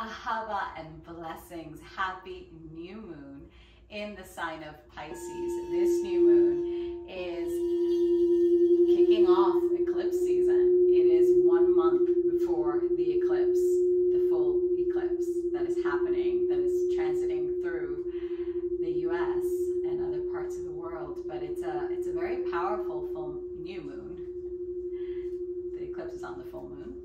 ahava and blessings. Happy new moon in the sign of Pisces. This new moon is kicking off eclipse season. It is one month before the eclipse, the full eclipse that is happening, that is transiting through the US and other parts of the world. But it's a it's a very powerful full new moon. The eclipse is on the full moon.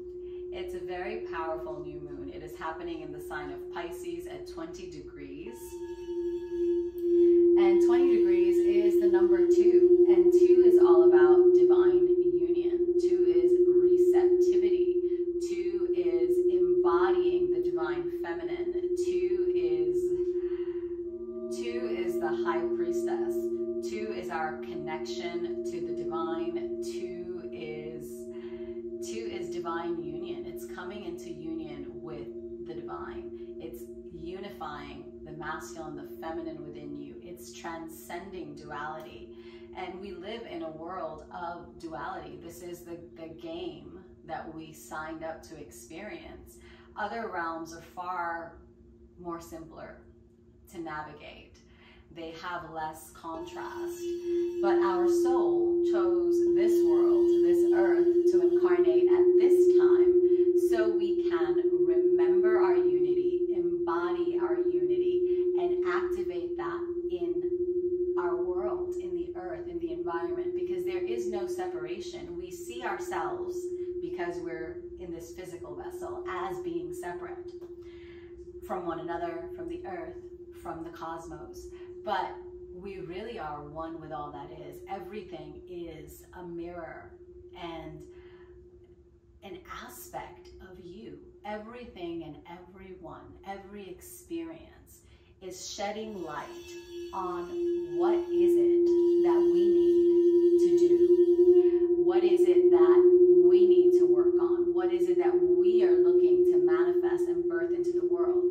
It's a very powerful new moon. It is happening in the sign of Pisces at 20 degrees. And 20 degrees is the number two. And two is all about divine union. Two is receptivity. Two is embodying the divine feminine. Two is two is the high priestess. Two is our connection to the divine. Two divine union it's coming into union with the divine. It's unifying the masculine, the feminine within you. It's transcending duality. And we live in a world of duality. This is the, the game that we signed up to experience. Other realms are far more simpler to navigate. They have less contrast. But our soul chose this world, this earth, to incarnate at this time so we can remember our unity, embody our unity, and activate that in our world, in the earth, in the environment, because there is no separation. We see ourselves because we're in this physical vessel as being separate from one another, from the earth, from the cosmos. But we really are one with all that is. Everything is a mirror and an aspect of you. Everything and everyone, every experience is shedding light on what is it that we need to do? What is it that we need to work on? What is it that we are looking to manifest and birth into the world?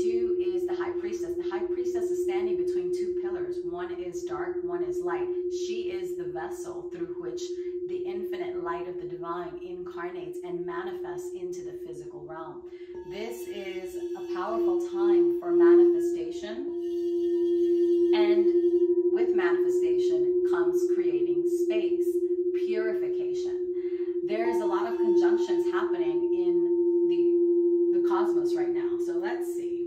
Two is the high priestess. The high priestess is standing between two pillars. One is dark, one is light. She is the vessel through which the infinite light of the divine incarnates and manifests into the physical realm. This is a powerful time for manifestation. And with manifestation comes creating space, purification. There is a lot of conjunctions happening in the, the cosmos right now. So let's see.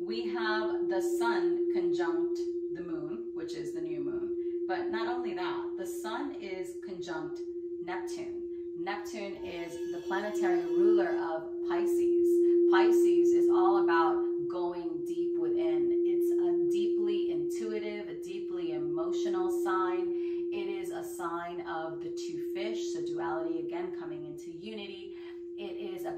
We have the sun conjunct the moon, which is the new moon. But not only that, the sun is conjunct Neptune. Neptune is the planetary ruler of Pisces. Pisces is all about going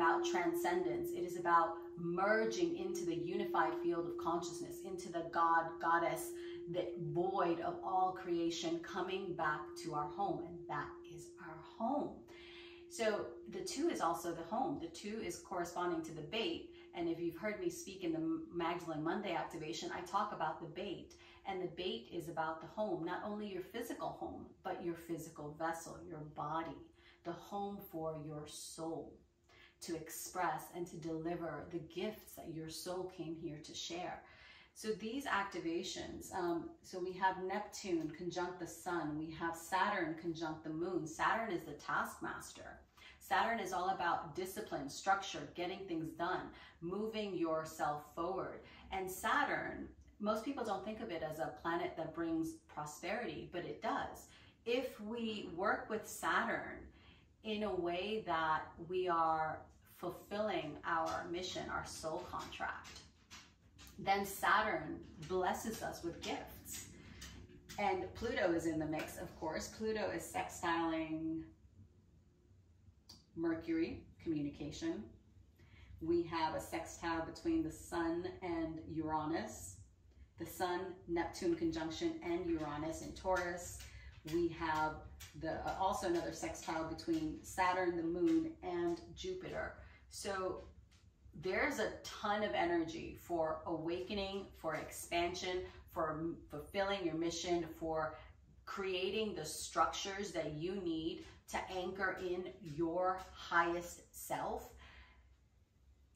about transcendence. It is about merging into the unified field of consciousness, into the God, Goddess the void of all creation coming back to our home, and that is our home. So the two is also the home. The two is corresponding to the Beit. And if you've heard me speak in the Magdalene Monday activation, I talk about the Beit. And the Beit is about the home, not only your physical home, but your physical vessel, your body, the home for your soul to express and to deliver the gifts that your soul came here to share. So these activations, um, so we have Neptune conjunct the sun, we have Saturn conjunct the moon. Saturn is the taskmaster. Saturn is all about discipline, structure, getting things done, moving yourself forward. And Saturn, most people don't think of it as a planet that brings prosperity, but it does. If we work with Saturn in a way that we are fulfilling our mission, our soul contract, then Saturn blesses us with gifts. And Pluto is in the mix, of course. Pluto is sextiling Mercury, communication. We have a sextile between the Sun and Uranus. The Sun, Neptune conjunction, and Uranus in Taurus. We have the also another sextile between Saturn, the Moon, and Jupiter. So there's a ton of energy for awakening, for expansion, for fulfilling your mission, for creating the structures that you need to anchor in your highest self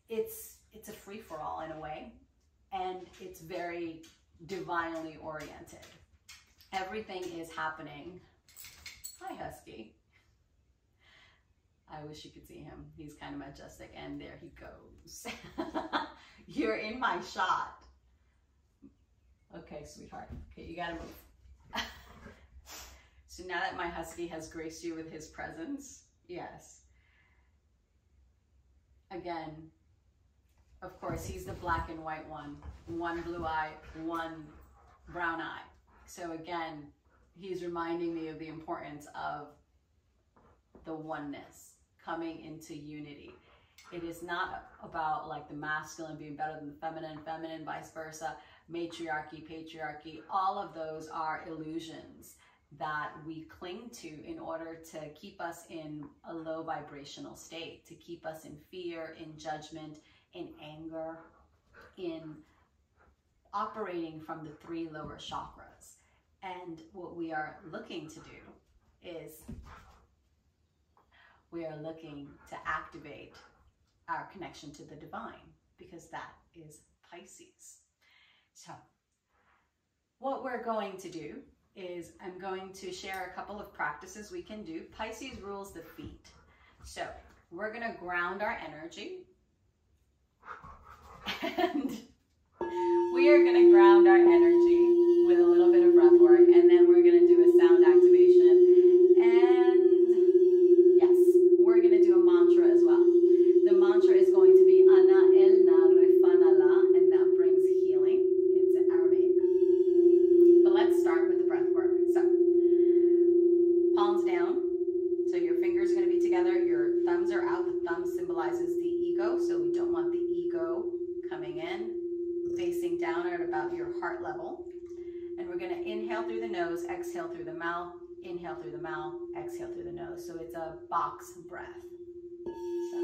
it's it's a free for all in a way, and it's very divinely oriented. Everything is happening. Hi, Husky. I wish you could see him. He's kind of majestic, and there he goes. You're in my shot. Okay, sweetheart. Okay, you gotta move. so now that my husky has graced you with his presence, yes. Again, of course, he's the black and white one. One blue eye, one brown eye. So again, he's reminding me of the importance of the oneness coming into unity. It is not about like the masculine being better than the feminine, feminine, vice versa, matriarchy, patriarchy. All of those are illusions that we cling to in order to keep us in a low vibrational state, to keep us in fear, in judgment, in anger, in operating from the three lower chakras. And what we are looking to do is we are looking to activate our connection to the divine because that is Pisces. So, what we're going to do is I'm going to share a couple of practices we can do. Pisces rules the feet. So, we're going to ground our energy and we are going to ground our energy with a little bit of breath work and then we're going to exhale through the nose. So it's a box breath. So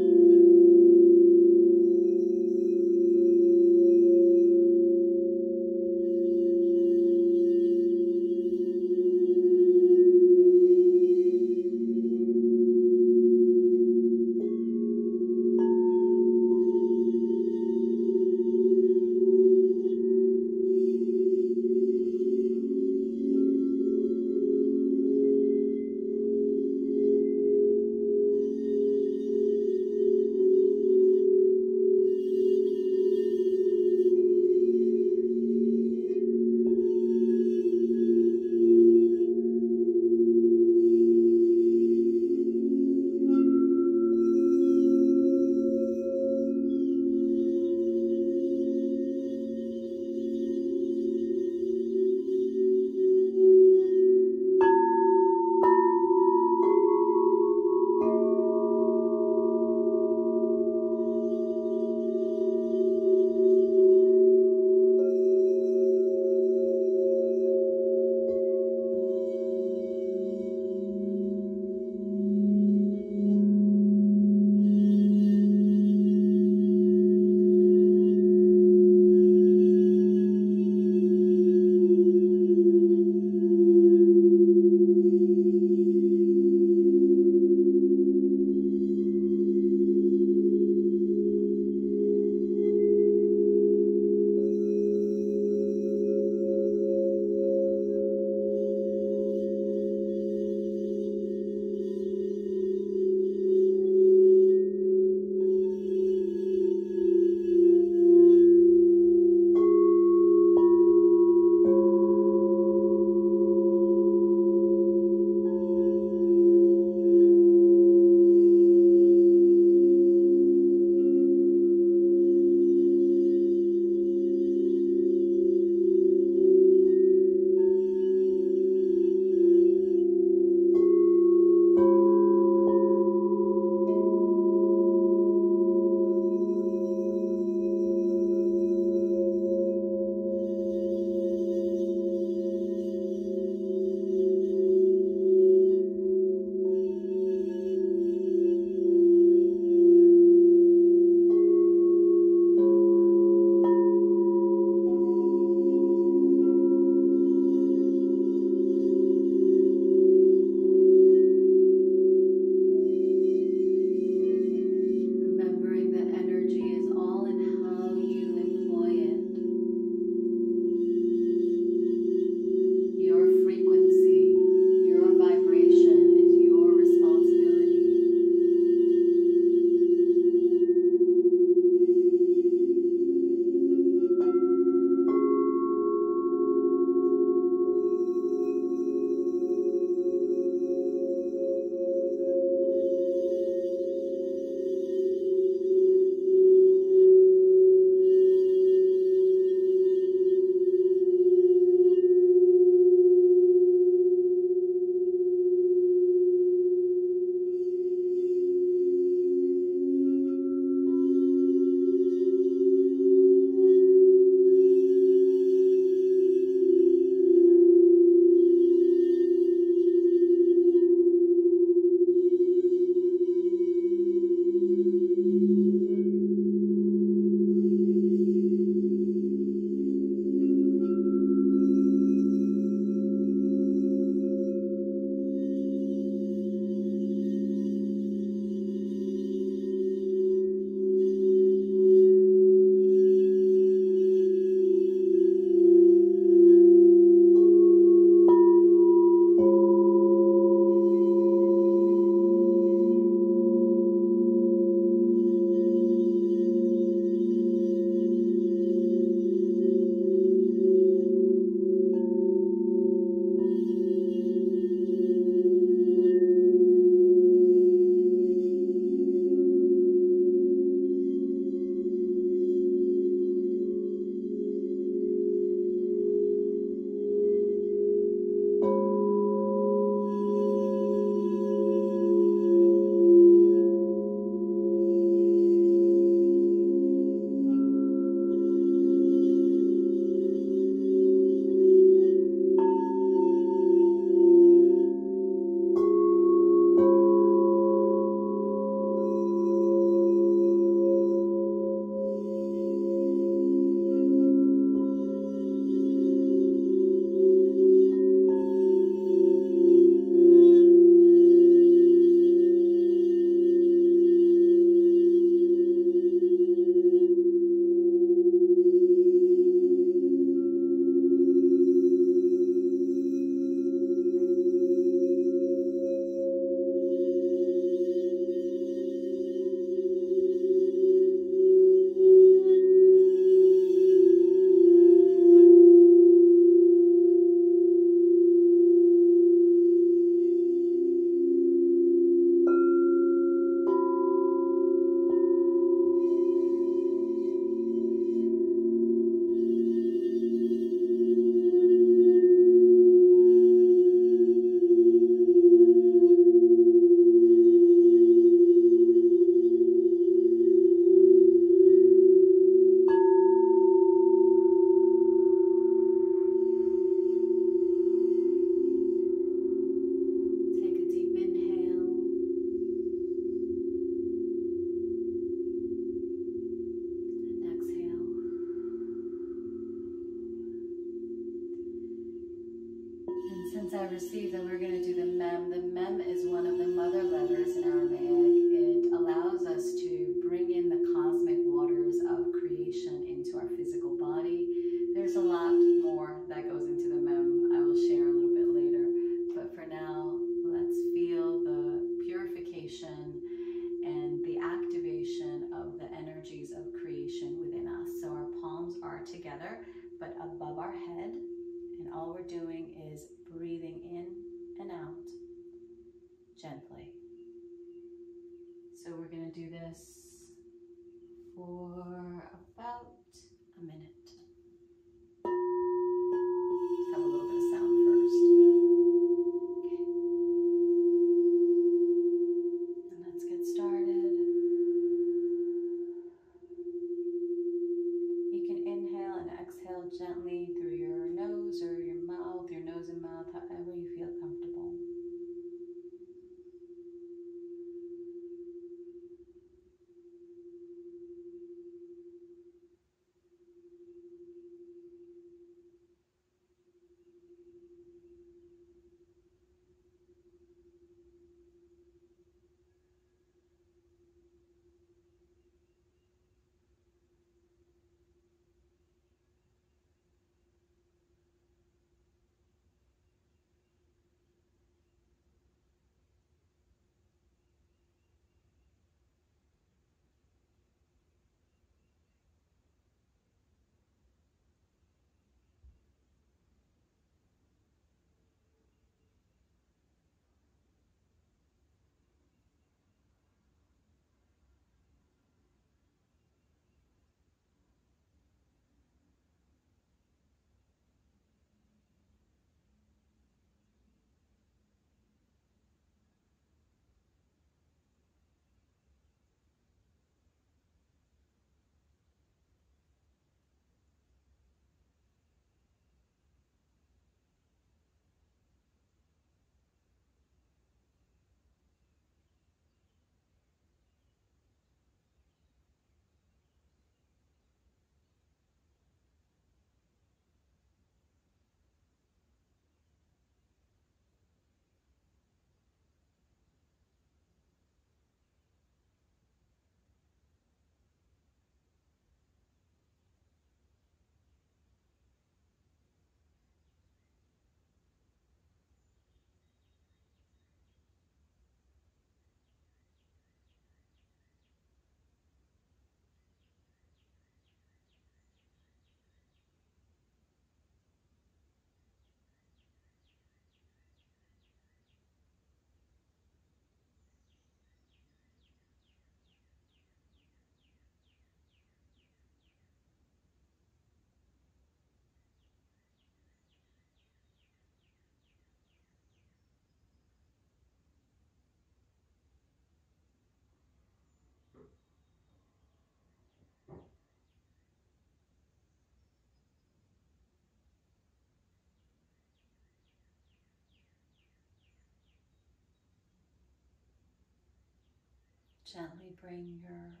Gently bring your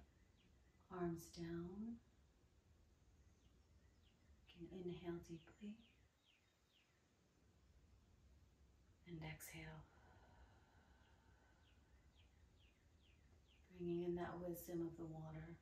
arms down. You can inhale deeply and exhale. Bringing in that wisdom of the water.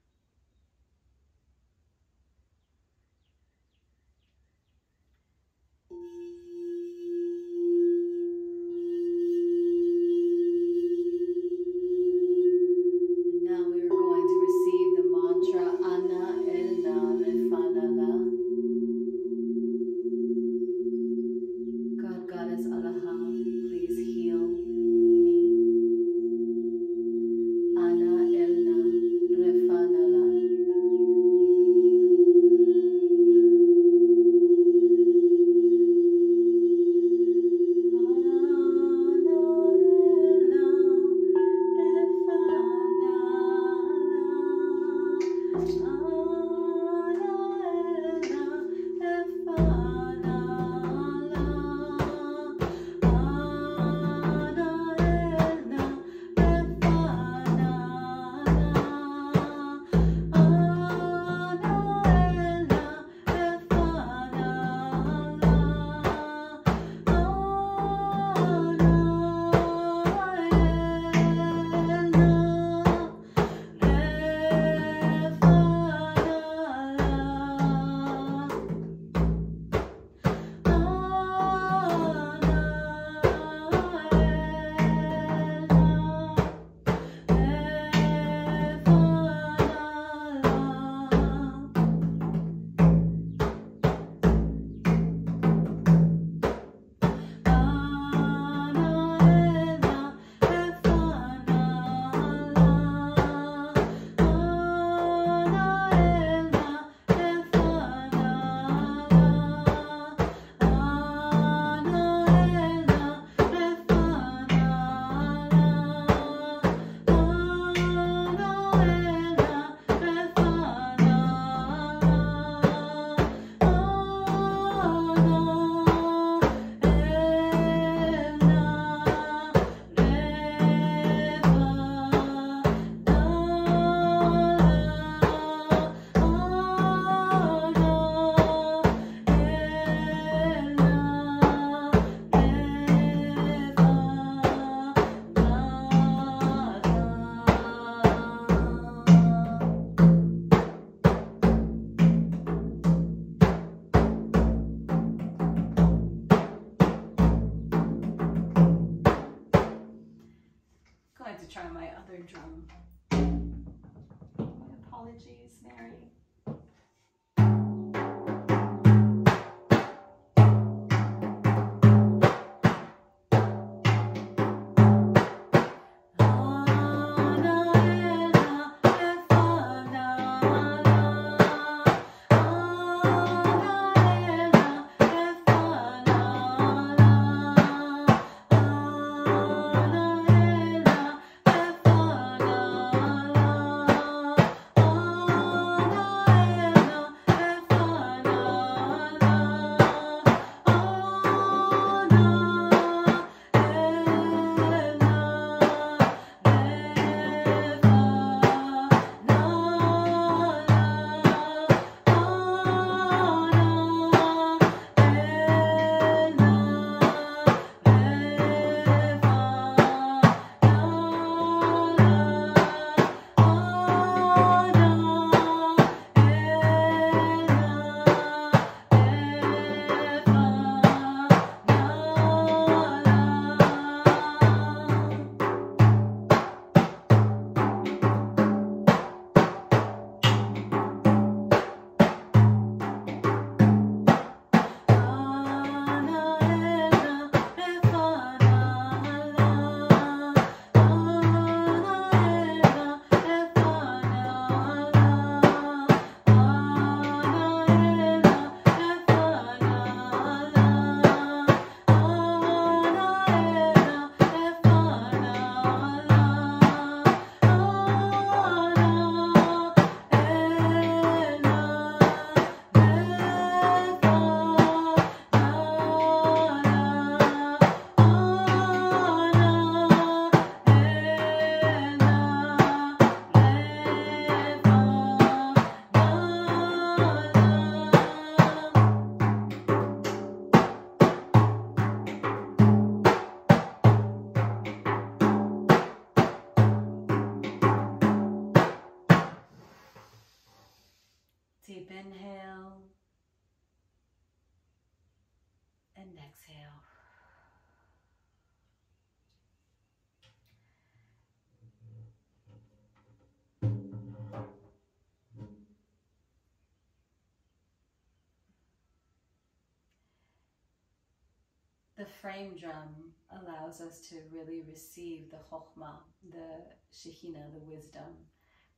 The frame drum allows us to really receive the chokhmah, the shekhinah, the wisdom.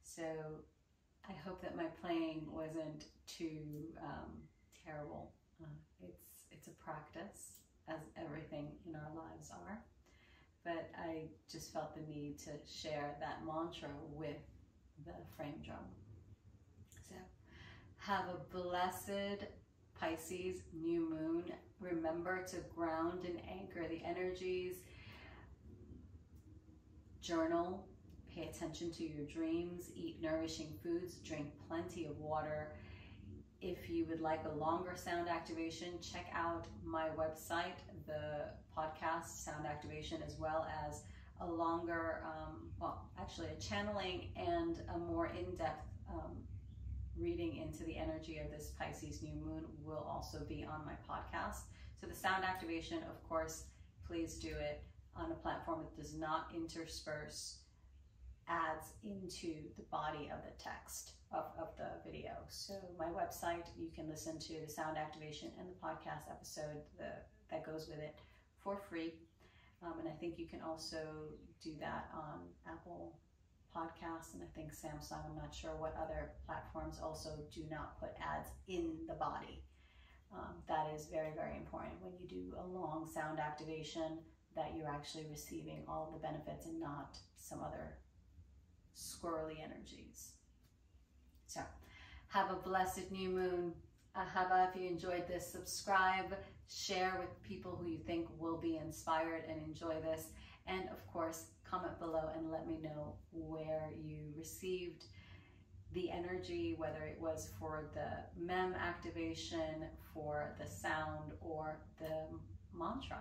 So I hope that my playing wasn't too um, terrible. Uh, it's it's a practice, as everything in our lives are. But I just felt the need to share that mantra with the frame drum. So have a blessed Pisces new moon Remember to ground and anchor the energies. Journal, pay attention to your dreams, eat nourishing foods, drink plenty of water. If you would like a longer sound activation, check out my website, the podcast Sound Activation, as well as a longer, um, well, actually a channeling and a more in-depth um, reading into the energy of this Pisces new moon will also be on my podcast. So the sound activation, of course, please do it on a platform that does not intersperse ads into the body of the text of, of the video. So my website, you can listen to the sound activation and the podcast episode the, that goes with it for free. Um, and I think you can also do that on Apple Podcasts and I think Samsung. I'm not sure what other platforms also do not put ads in the body. Um, that is very, very important when you do a long sound activation that you're actually receiving all the benefits and not some other squirrely energies. So have a blessed new moon. Ahava, if you enjoyed this, subscribe, share with people who you think will be inspired and enjoy this. And of course, comment below and let me know where you received the energy, whether it was for the mem activation, for the sound, or the mantra.